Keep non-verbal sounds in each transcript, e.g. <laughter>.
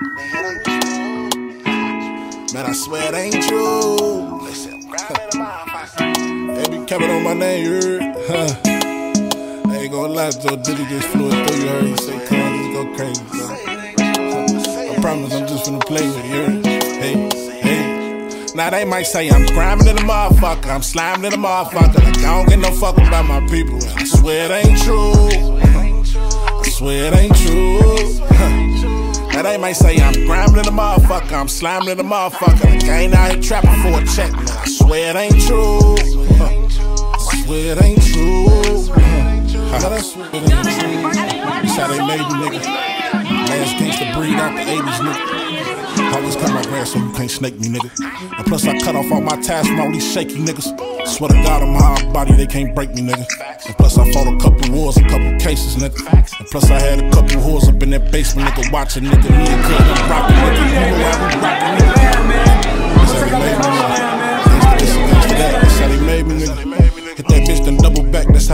Man, I swear it ain't true. Listen, <laughs> they be capping on my name, you heard? Huh. I ain't gonna lie, Joe Diddy just flew it through, you heard? He say, come on, just go crazy, bro. I promise I'm just finna play with you, hey. Now they might say I'm grinding to the motherfucker, I'm sliming to the motherfucker. Like I don't get no fuck about my people. I swear it ain't true. I swear it ain't true. Now they might say I'm grinding the motherfucker, I'm sliming to the motherfucker. Like I ain't out here trapping for a check. Man, I swear it ain't true. I swear it ain't true. Now that's it ain't true. That's how they made me, nigga. Last gangsta breed out the 80s, nigga. Always cut my grass so you can't snake me, nigga. And plus, I cut off all my ties from all these shaky niggas. Swear to God, on my hard body, they can't break me, nigga. And plus, I fought a couple wars, a couple cases, nigga. And plus, I had a couple whores up in that basement, nigga, watching, nigga. Me and Cud, I'm rocking, nigga.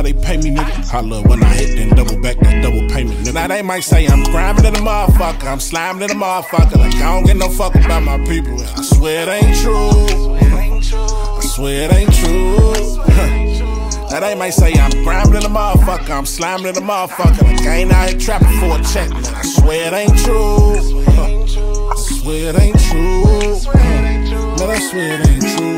They pay me, nigga. I love when I hit, then double back, that double payment, nigga. Now they might say I'm grinding to the motherfucker, I'm sliming to the motherfucker. Like I don't get no fuck about my people. I swear it ain't true. I swear it ain't true. <laughs> Now they might say I'm grinding to the motherfucker, I'm sliming to the motherfucker. Like I ain't out here trapping for a check. Man, I swear it ain't true. <laughs> I swear it ain't true. <laughs> Man, I swear it ain't true.